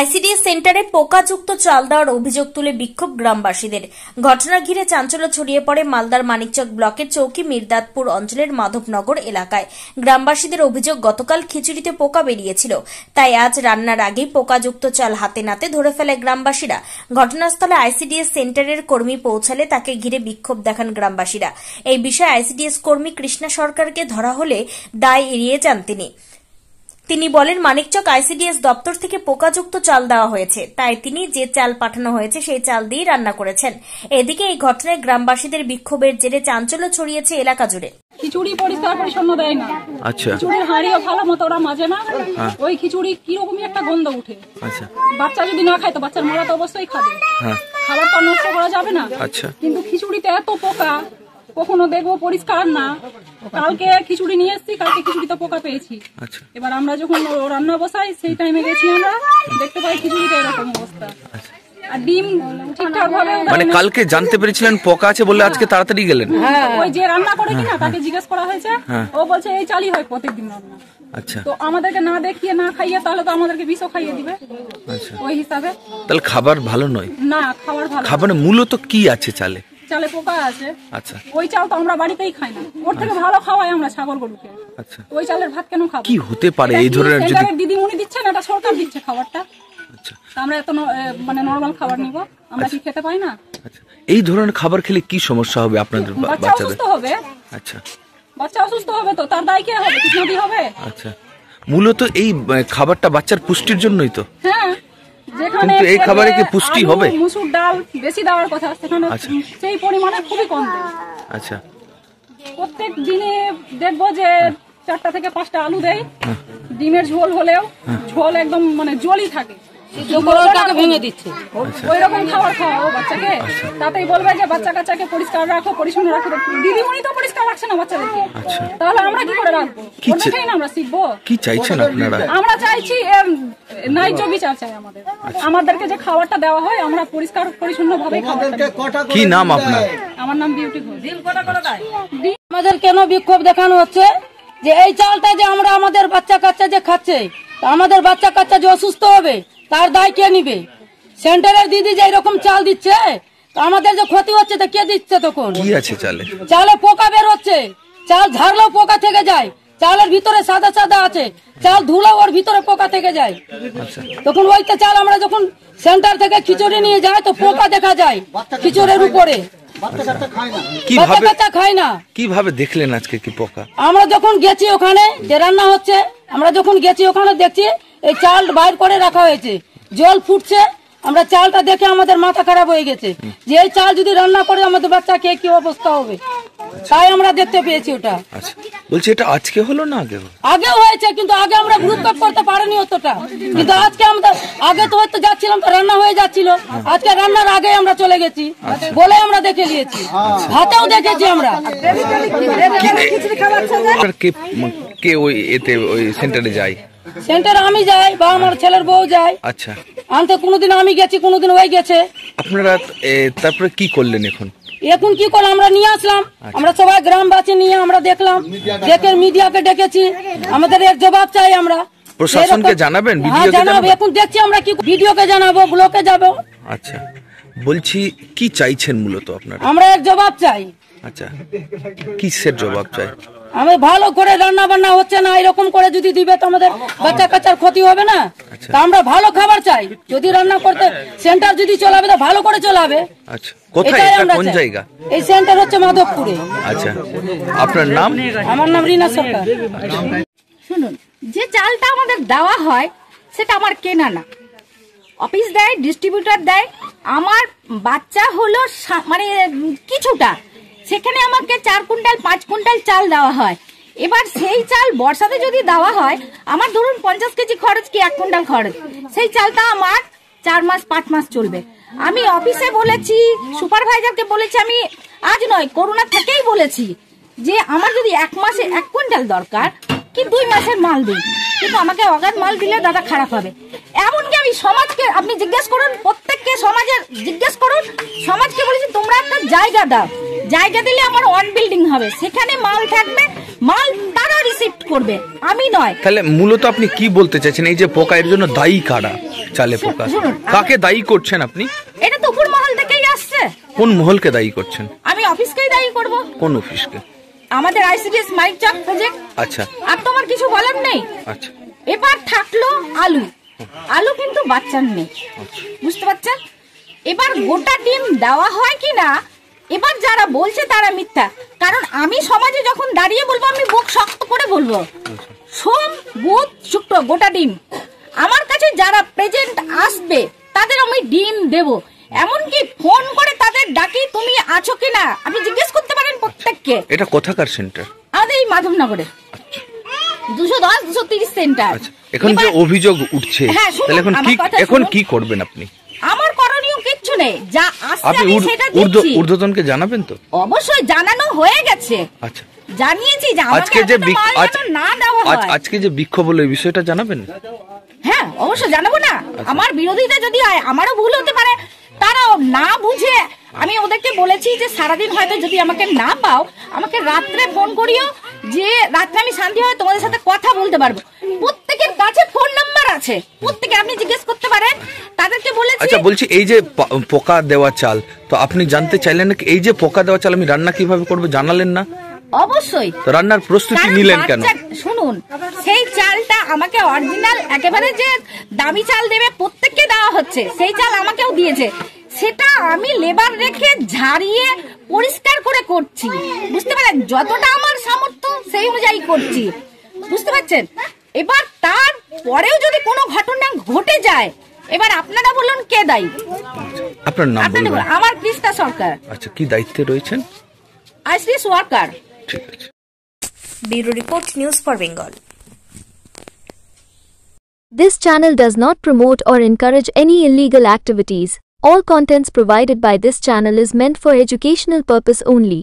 ICDS সেন্টারে পোকাযুক্ত চাল দেওয়ার অভিযোগ তুলে বিক্ষোভ গ্রামবাসীদের। ঘটনা ঘিরে চাঞ্চল্য ছড়িয়ে পড়ে মালদার মানিকচক ব্লকের চৌকি মির্দাতপুর অঞ্চলের মাধবনগর এলাকায়। গ্রামবাসীদের অভিযোগ, গতকাল খিচুড়িতে পোকা বেরিয়েছিল। তাই আজ রান্নার আগেই পোকাযুক্ত চাল হাতে নাতে ধরে ফেলে গ্রামবাসীরা। ঘটনাস্থলে আইসিডিএস সেন্টারের কর্মী পৌঁছালে তাকে ঘিরে বিক্ষোভ দেখান গ্রামবাসীরা। এই বিষয়ে আইসিডিএস কর্মী কৃষ্ণা সরকারকে ধরা হলে দায় এড়িয়ে যান তিনি। তিনি বলেন মানিকচক আইসিডিএস দপ্তর থেকে পোকাযুক্ত চাল দেওয়া হয়েছে। তাই তিনি যে চাল পাঠানো হয়েছে সেই চাল দিয়েই রান্না করেছেন। এদিকে এই ঘটনায় গ্রামবাসীদের বিক্ষোভের জেরে চাঞ্চল্য ছড়িয়েছে এলাকা জুড়ে। খিচুড়ি পরিষ্কার পরিচ্ছন্ন দেয় না। আচ্ছা। খিচুড়ির হাঁড়িও ভালো মতো ওরা মাজে না। ওই খিচুড়ি কিরকমই একটা গন্ধ উঠে আচ্ছা। বাচ্চা যদি না খায় তো বাচ্চার মারা তো অবশ্যই খাবে। হ্যাঁ। খাবার তো নষ্ট করা যাবে না। আচ্ছা। কিন্তু খিচুড়িতে এত পোকা কখনো দেখব পরিষ্কার না। কালকে খিচুড়ি নিয়ে এসেছি কালকে খিচুড়িতে পোকা পেয়েছি। আচ্ছা। এবার আমরা যখন রান্না বসাই সেই টাইমে গেছি আমরা দেখতে পাই খিচুড়িতে এরকম অবস্থা। ভাবে মানে কালকে জানতে পেরেছিলেন পোকা আছে বলে আজকে তাড়াতাড়ি গেলেন? ওই যে রান্না করে কিনা তাকে জিজ্ঞেস করা হয়েছে। ও বলছে এই চালই হয় প্রত্যেকদিন রান্না। আচ্ছা। তো আমাদেরকে না দেখিয়ে না খাইয়ে তাহলে তো আমাদেরকে বিষও খাইয়ে দিবে। আচ্ছা। ওই হিসাবে। তাহলে খাবার ভালো নয়। না খাবার ভালো খাবারে মূলত কি আছে চালে? চালে পোকা আছে আচ্ছা। ওই চাল তো আমরা বাড়িতেই খাই না। ওর থেকে ভালো খাওয়াই আমরা ছাগল গরুকে। আচ্ছা। ওই চালের ভাত কেন খাব? কি হতে পারে এই ধরনের যদি দিদিমণি দিচ্ছে না এটা সরকার দিচ্ছে খাবারটা? আচ্ছা। আমরা এত মানে নর্মাল খাবার নিব আমরা কি খেতে পাই না? আচ্ছা। এই ধরনের খাবার খেলে কি সমস্যা হবে আপনাদের বাচ্চাদের? অসুস্থ হবে। আচ্ছা। বাচ্চা অসুস্থ হবে তো তার দায় কে হবে? কৃষ্ণদি হবে? আচ্ছা। মূলত এই খাবারটা বাচ্চার পুষ্টির জন্যই তো। হ্যাঁ। যেখানে কিন্তু এই খাবারে কি পুষ্টি হবে? মুসুর ডাল বেশি দেওয়ার কথা সেখানে আচ্ছা। সেই পরিমাণে খুবই কম। দেয় আচ্ছা। প্রত্যেক দিনে দেখব যে চারটা থেকে পাঁচটা আলু দেয়। ডিমের ঝোল হলেও ঝোল একদম মানে জলই থাকে। ভেঙে দিচ্ছে। ওই রকম খাবার খাওয়াও বাচ্চাকে। তাতেই বলবে যে বাচ্চা কাচ্চাকে পরিষ্কার রাখো পরিচ্ছন্ন রাখো। দিদিমণি তো পরিষ্কার রাখছে না বাচ্চাদেরকে। আচ্ছা। তাহলে আমরা কি করে রাখব না আমরা শিখব। কি চাইছেন আপনারা? আমরা চাইছি ন্যায্য বিচার চাই আমাদের। আমাদেরকে যে খাবারটা দেওয়া হয় আমরা পরিষ্কার পরিচ্ছন্ন ভাবে কি নাম আপনার? আমার নাম বিউটি আমাদের কেন বিক্ষোভ দেখানো হচ্ছে? যে এই চালটা যে আমরা আমাদের বাচ্চা কাচ্চা যে খাচ্ছে তা আমাদের বাচ্চা কাচ্চা যে অসুস্থ হবে তার দায় কে নিবে? সেন্টারের দিদি যে এরকম চাল দিচ্ছে তা আমাদের যে ক্ষতি হচ্ছে তা কে দিচ্ছে তখন? কি আছে চালে? চালে পোকা বের হচ্ছে। চাল ঝাড়লেও পোকা থেকে যায়। চালের ভিতরে সাদা সাদা আছে। চাল ধুলেও ওর ভিতরে পোকা থেকে যায়। আচ্ছা। তখন ওইটা চাল আমরা যখন সেন্টার থেকে খিচুড়ি নিয়ে যাই তো পোকা দেখা যায় খিচুড়ির উপরে। কীভাবে দেখলেন আজকে কি পোকা? আমরা যখন গেছি ওখানে যে রান্না হচ্ছে আমরা যখন গেছি ওখানে দেখছি এই চাল বাইর করে রাখা হয়েছে জল ফুটছে আমরা চালটা দেখে আমাদের মাথা খারাপ হয়ে গেছে যে এই চাল যদি রান্না করে আমাদের বাচ্চাকে কি অবস্থা হবে তাই আমরা দেখতে পেয়েছি ওটা আচ্ছা বলছি এটা আজকে হলো না আগে? আগেও হয়েছে কিন্তু আগে আমরা গুরুত্ব করতে পারিনি অতটা কিন্তু আজকে আমরা আগে তো হয়তো যাচ্ছিলাম তো রান্না হয়ে যাচ্ছিল আজকে রান্নার আগে আমরা চলে গেছি বলে আমরা দেখে নিয়েছি ভাতেও দেখেছি আমরা কে কে ওই এতে ওই সেন্টারে যায় সেন্টারে আমি যাই বা আমার ছেলের বউ যায় আচ্ছা। আনতে কোনোদিন আমি গেছি কোনোদিন ওই গেছে। আপনারা এ, তারপরে কি করলেন এখন? এখন কি করে আমরা নিয়ে আসলাম। আমরা সবাই গ্রামবাসী নিয়ে আমরা দেখলাম। দেখে মিডিয়াকে ডেকেছি। আমাদের এর জবাব চাই আমরা। প্রশাসনকে এরকম- জানাবেন? হ্যাঁ জানাব। জানাবেন? এখন দেখছি আমরা কি ভিডিওকে জানাব ব্লকে যাব। আচ্ছা। বলছি কি চাইছেন মূলত আপনারা? আমরা এর জবাব চাই। আচ্ছা। কিসের জবাব চাই? আমি ভালো করে রান্না বান্না হচ্ছে না এরকম করে যদি দিবে তো আমাদের বাচ্চা কাচ্চার ক্ষতি হবে না। তা আমরা ভালো খাবার চাই। যদি রান্না করতে সেন্টার যদি চলাবে তো ভালো করে চলাবে। আচ্ছা কোথায়? এটা কোন জায়গা? এই সেন্টার হচ্ছে মাধবপুরে। আচ্ছা আপনার নাম? আমার নাম রিনা সরকার। শুনুন যে চালটা আমাদের দেওয়া হয় সেটা আমার কেনা না। অফিস দেয় ডিস্ট্রিবিউটর দেয়। আমার বাচ্চা হলো সা- মানে কিছুটা। সেখানে আমাকে চার কুইন্টাল, পাঁচ কুইন্টাল চাল দেওয়া হয়। এবার সেই চাল বর্ষাতে যদি দেওয়া হয়, আমার ধরুন পঞ্চাশ কেজি খরচ কি এক কুইন্টাল খরচ? সেই চালটা আমার চার মাস, পাঁচ মাস চলবে। আমি অফিসে বলেছি, সুপারভাইজারকে বলেছি, আমি আজ নয়, করোনা থেকেই বলেছি যে আমার যদি এক মাসে এক কুইন্টাল দরকার, কি দুই মাসের মাল দিন কিন্তু আমাকে অগাধ মাল দিলে দাদা খারাপ হবে। এমনকি আমি সমাজকে, আপনি জিজ্ঞেস করুন, প্রত্যেককে সমাজের, জিজ্ঞেস করুন, সমাজকে বলেছি, তোমরা একটা জায়গা দাও। জায়গা দিলে আমার ওয়ান বিল্ডিং হবে। সেখানে মাল থাকবে মাল তারা রিসিভ করবে। আমি নয়। তাহলে মূলত আপনি কি বলতে চাইছেন? এই যে পোকা এর জন্য দায়ী কারা? চালে পোকা। কাকে দায়ী করছেন আপনি? এটা তো উপর মহল থেকেই আসছে। কোন মহলকে দায়ী করছেন? আমি অফিসকেই দায়ী করব। কোন অফিসকে আমাদের আইসিডিএস মাইক চক প্রজেক্ট আচ্ছা। আর তোমার কিছু বলার নেই? আচ্ছা। এবার থাকল আলু। আলু কিন্তু বাচ্চার নেই বুঝতে পারছেন? এবার গোটা ডিম দেওয়া হয় কি না এবার যারা বলছে তারা মিথ্যা। কারণ আমি সমাজে যখন দাঁড়িয়ে বলব আমি বুক শক্ত করে বলব। সোম বুধ শুক্র গোটা ডিম। আমার কাছে যারা প্রেজেন্ট আসবে তাদের আমি ডিম দেব। এমনকি ফোন করে তাদের ডাকি তুমি আছো কিনা? আপনি জিজ্ঞেস করতে পারেন প্রত্যেককে। এটা কোথাকার সেন্টার আমাদের এই মাধবনগরে। দুশো দশ দুশো তিরিশ সেন্টার আচ্ছা। এখন যে অভিযোগ উঠছে হ্যাঁ, তাহলে এখন কি এখন কি করবেন আপনি? আমার যা আসছে আমি সেটা দিচ্ছি ঊর্ধ্বতনকে জানাবেন তো? অবশ্যই জানানো হয়ে গেছে। আচ্ছা। জানিয়েছি যে আজকে যে না দেওয়া হয়। আজকে যে বিক্ষোভ হলো এই বিষয়টা জানাবেন? হ্যাঁ অবশ্যই জানাব না। আচ্ছা। আমার বিরোধিতা যদি হয় আমারও ভুল হতে পারে। তারাও না বুঝে। আমি ওদেরকে বলেছি যে সারাদিন হয়তো যদি আমাকে না পাও আমাকে রাত্রে ফোন করিও যে রাত্রে আমি শান্তি হয় তোমাদের সাথে কথা বলতে পারব। কাছে ফোন নাম্বার আছে। প্রত্যেকে আপনি জিজ্ঞেস করতে পারেন। তাদেরকে বলেছি আচ্ছা বলছি এই যে পোকা দেওয়া চাল তো আপনি জানতে চাইলেন নাকি এই যে পোকা দেওয়া চাল আমি রান্না কীভাবে করব জানালেন না? অবশ্যই। রান্নার প্রস্তুতি নিলেন কেন? শুনুন সেই চালটা আমাকে অরিজিনাল একেবারে যে দামি চাল দেবে প্রত্যেককে দেওয়া হচ্ছে। সেই চাল আমাকেও দিয়েছে। সেটা আমি লেবার রেখে ঝাড়িয়ে পরিষ্কার করে করছি। বুঝতে পারেন যতটা আমার সামর্থ্য সেই অনুযায়ী করছি। বুঝতে পারছেন? এবার তার পরেও যদি কোনো ঘটনা ঘটে যায় এবার আপনারা বলুন কে দায়ী আপনার নাম বলুন, আমার কৃষ্ণা সরকার আচ্ছা কি দায়িত্বে রয়েছেন আইসিএস ওয়ার্কার ঠিক আছে bureau report news for Bengal This channel does not promote or encourage any illegal activities. All contents provided by this channel is meant for educational purpose only.